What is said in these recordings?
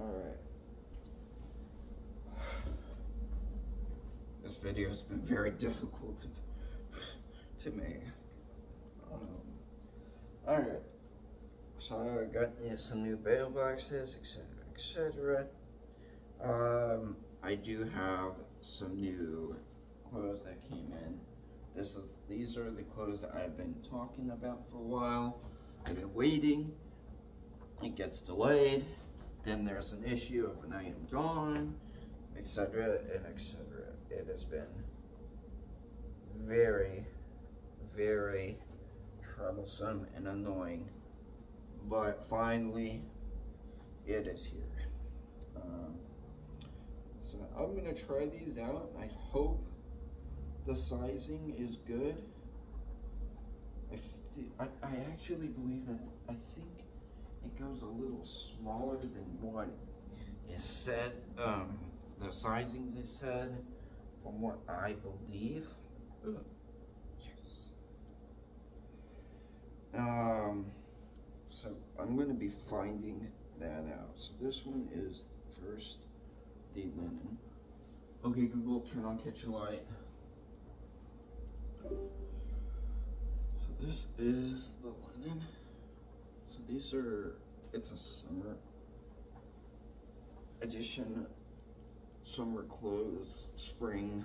Alright. This video has been very difficult to, to make. Um, Alright. So I got yeah, some new bail boxes, etc. etc. Um, I do have some new clothes that came in. This is these are the clothes that I've been talking about for a while. I've been waiting. It gets delayed. Then there's an issue of when I am gone, etc. and etc. It has been very, very troublesome and annoying. But finally, it is here. Um, so I'm gonna try these out. I hope the sizing is good. I, I, I actually believe that I think it goes a little smaller than what is said. Um, the sizing they said, from what I believe. Yes. Um, so I'm going to be finding that out. So this one is first the linen. Okay, Google, turn on kitchen light. So this is the linen. So these are, it's a summer edition, summer clothes, spring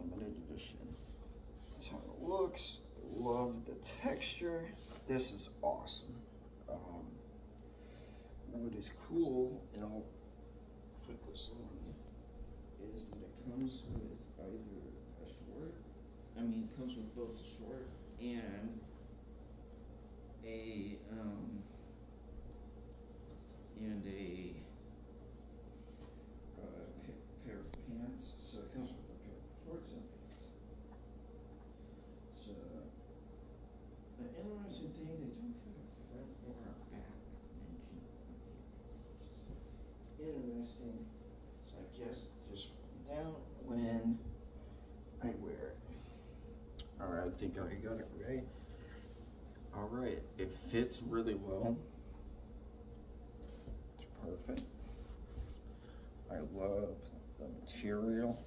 limited edition. That's how it looks. Love the texture. This is awesome. Um, what is cool, and I'll put this on, is that it comes with either a short, I mean, it comes with both a short and a, um, and a uh, pair of pants. So it comes with a pair of shorts and pants. So the interesting thing, they don't have a front or a back mention interesting. So I guess just down when I wear it. All right, I think I got it right. All right, it fits really well. It's perfect. I love the material.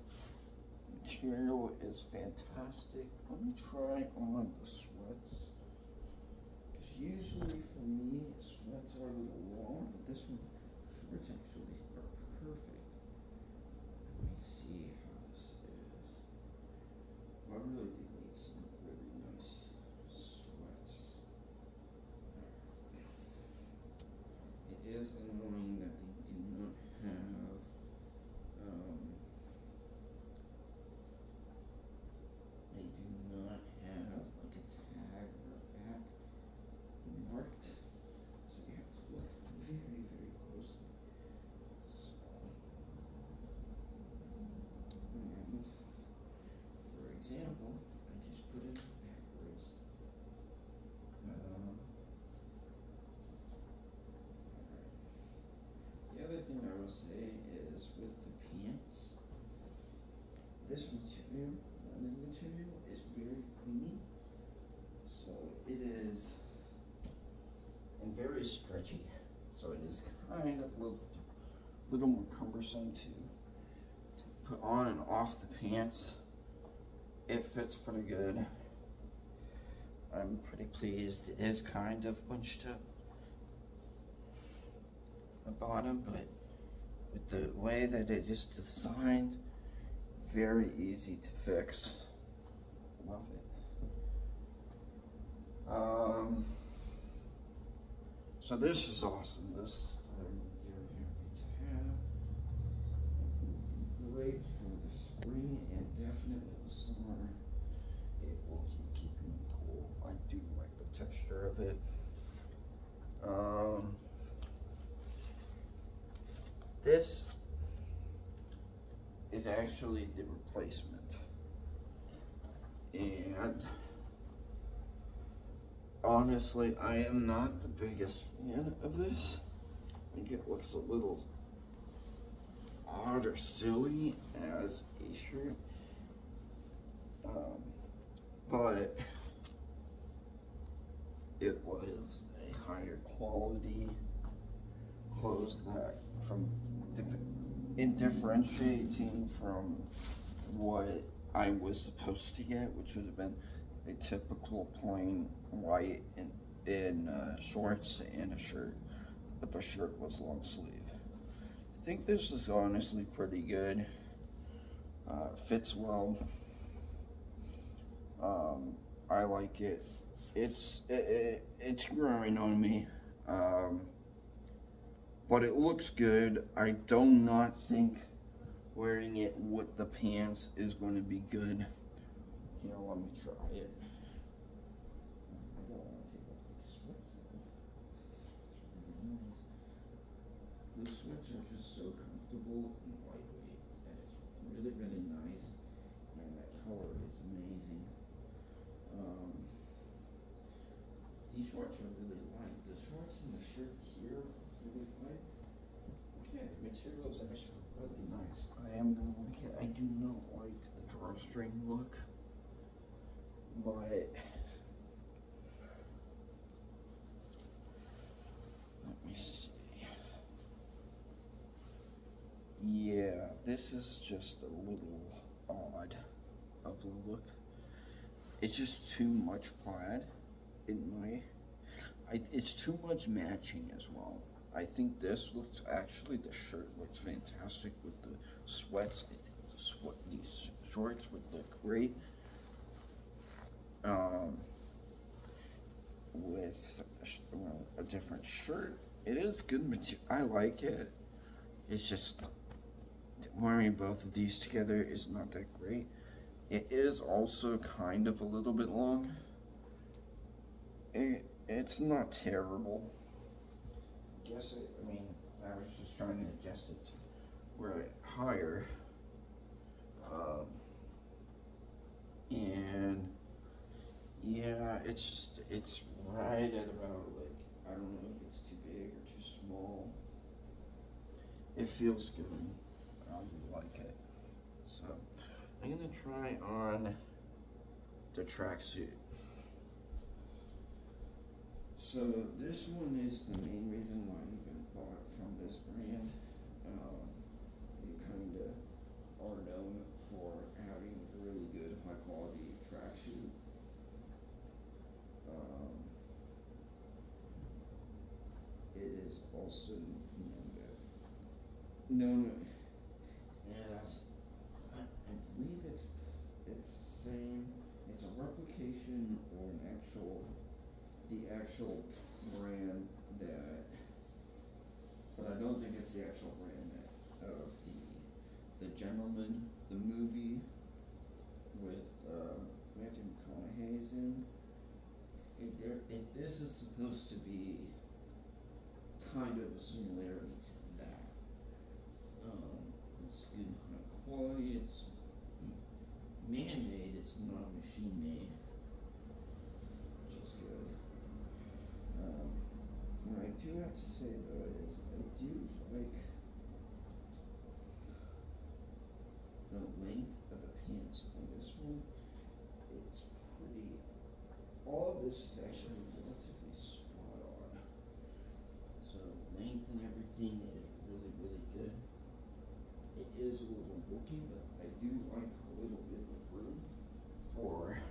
The material is fantastic. Let me try on the sweats. Because usually for me, sweats are a little long, but this one, shorts actually are perfect. Let me see how this is. I really do need some really nice sweats. It is annoying that they do not have um, they do not have like a tag or a back marked. So you have to look very, very closely. So and for example, I just put it backwards. Um. The other thing I will say is with the pants, this material, linen material, is very clean. So it is, and very stretchy. So it is kind of a little, little more cumbersome to, to put on and off the pants. It fits pretty good. I'm pretty pleased. It is kind of bunched up the bottom, but with the way that it is designed, very easy to fix. Love it. Um, so this is awesome. This I'm very happy to have. Great for and definitely the summer. It will keep keeping me cool. I do like the texture of it. Um, this is actually the replacement. And honestly, I am not the biggest fan of this. I think it looks a little odd or silly as a shirt. Um, but it was a higher quality clothes that from in differentiating from what I was supposed to get, which would have been a typical plain white in, in uh, shorts and a shirt, but the shirt was long sleeve. I think this is honestly pretty good. Uh, fits well. Um, I like it. It's it, it, it's growing on me. Um, but it looks good. I do not think wearing it with the pants is going to be good. Know, let me try it. The sweats are just so comfortable and lightweight, and it's really, really nice. And that color is amazing. Um, these shorts are really light. The shorts and the shirt here really light. Okay, the material is actually really nice. I am gonna like it. I do not like the drawstring look, but let me see. Yeah, this is just a little odd of the look. It's just too much plaid in my. I, it's too much matching as well. I think this looks actually the shirt looks fantastic with the sweats. I think the sweat these shorts would look great. Um, with a different shirt, it is good material. I like it. It's just wearing both of these together is not that great. It is also kind of a little bit long. It, it's not terrible I guess it, I mean, I was just trying to adjust it to where it higher. Um, and yeah, it's just, it's right at about like, I don't know if it's too big or too small. It feels good. I like it. So I'm gonna try on the tracksuit. So this one is the main reason why I even bought from this brand. Um, they kind of are known for having really good high quality tracksuit. Um, it is also known, known as, I, I believe it's it's the same, it's a replication or an actual the actual brand that, but I don't think it's the actual brand that of the the gentleman, the movie with uh, Matthew McConaughey's in. If, there, if this is supposed to be kind of a similarity to that. Um, it's good high quality. It's man-made. It's not machine-made. which is um, What I do have to say though is I do like the length of the pants on this one. It's pretty. All this is actually relatively spot on. So length and everything is really really good. It is a little bulky, but I do like a little bit for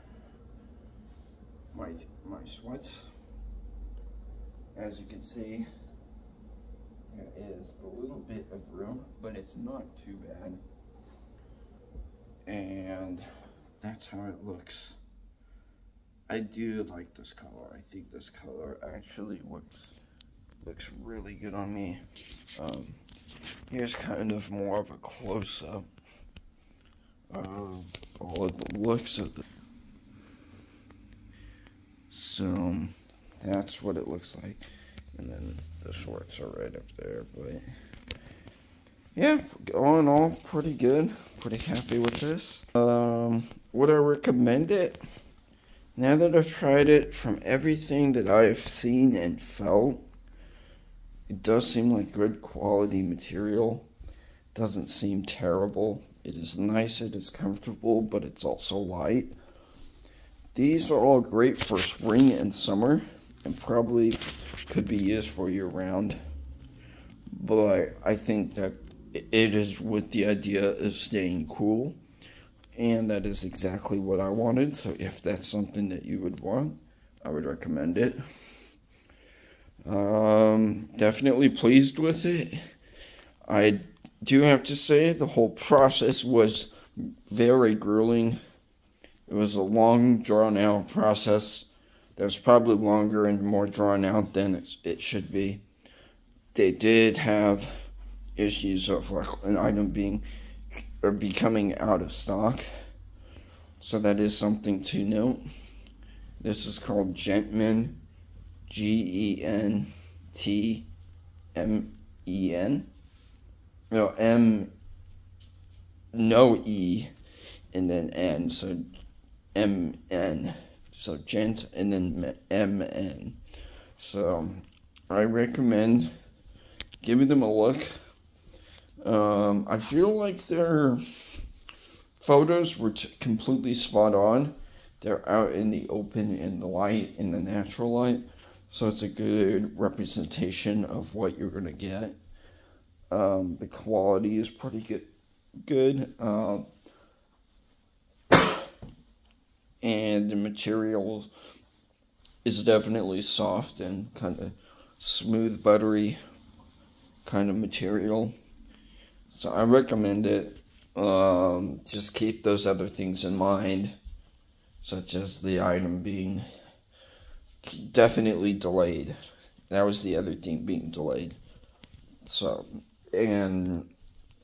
my my sweats as you can see, there is a little bit of room, but it's not too bad. And that's how it looks. I do like this color. I think this color actually looks looks really good on me. Um, here's kind of more of a close-up of all of the looks of the so that's what it looks like. And then the shorts are right up there. But yeah, all in all, pretty good. Pretty happy with this. Um, would I recommend it? Now that I've tried it, from everything that I've seen and felt, it does seem like good quality material. Doesn't seem terrible. It is nice, it is comfortable, but it's also light. These are all great for spring and summer and probably could be used for year round. but I think that it is with the idea of staying cool, and that is exactly what I wanted. So if that's something that you would want, I would recommend it. Um, definitely pleased with it. I do you have to say the whole process was very grueling. It was a long, drawn out process that was probably longer and more drawn out than it should be. They did have issues of like an item being or becoming out of stock. So that is something to note. This is called Gentman, G E N T M E N. No, M, no E, and then N. So M N. So gent and then M N. So I recommend giving them a look. Um, I feel like their photos were completely spot on. They're out in the open, in the light, in the natural light. So it's a good representation of what you're going to get. Um, the quality is pretty good. Good. Um, and the material is definitely soft and kind of smooth, buttery kind of material. So I recommend it. Um, just keep those other things in mind, such as the item being definitely delayed. That was the other thing being delayed. So, and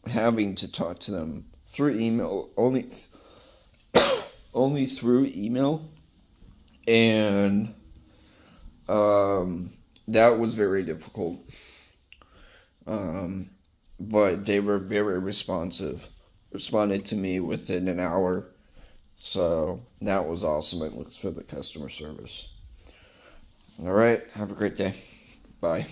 having to talk to them through email only only through email. And um, that was very difficult. Um, but they were very responsive responded to me within an hour. So that was awesome. It looks for the customer service. All right. Have a great day. Bye